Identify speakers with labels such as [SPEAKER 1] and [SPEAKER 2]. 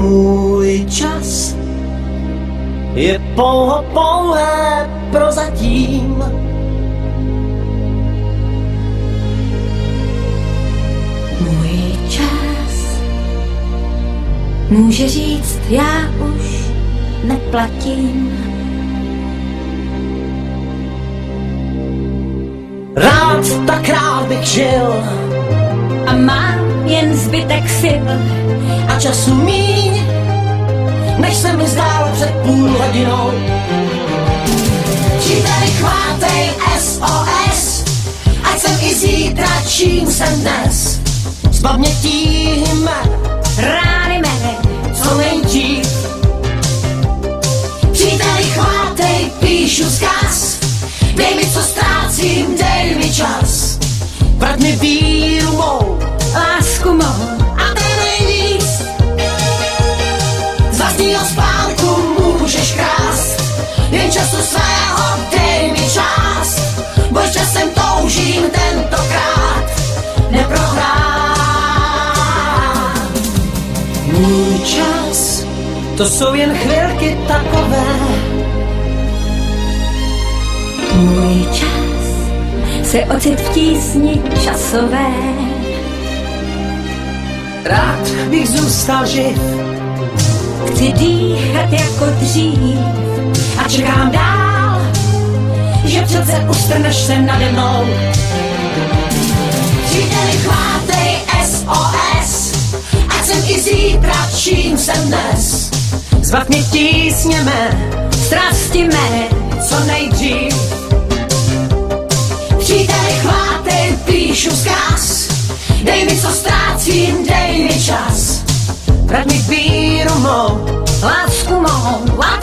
[SPEAKER 1] Můj čas je pouho pouhé prozatím.
[SPEAKER 2] Můj čas může říct, já už neplatím.
[SPEAKER 1] Rád tak rád bych žil
[SPEAKER 2] A mám jen zbytek sil.
[SPEAKER 1] a času míň, než se mi zdálo před půl hodinou. Příteli chvátej SOS, ať jsem i zítra, čím jsem dnes. Zbav mě tím,
[SPEAKER 2] Rány mé,
[SPEAKER 1] co nejdřív. Příteli chvátej, píšu zkaz, dej mi, co ztrácím, dej mi čas. Vrať mi víru mou,
[SPEAKER 2] lásku mou,
[SPEAKER 1] Vlastního spánku můžeš krást, jen času svého dej mi čas. Boj časem toužím tentokrát neprohrát. Můj čas, to jsou jen chvilky takové,
[SPEAKER 2] můj čas se ocit v tísni časové.
[SPEAKER 1] rád bych zůstal živ
[SPEAKER 2] Chci dýchat jako dřív
[SPEAKER 1] a čekám dál, že přece ustrneš se nade mnou. Příteli chvátej SOS, ať jsem i zítra, čím jsem dnes. Zbav mě tísněme,
[SPEAKER 2] strasti mé,
[SPEAKER 1] co nejdřív. Příteli chvátej, píšu zkaz, dej mi, co ztrácím, dej mi čas. Vrať mi víru mou,
[SPEAKER 2] lásku mou,
[SPEAKER 1] a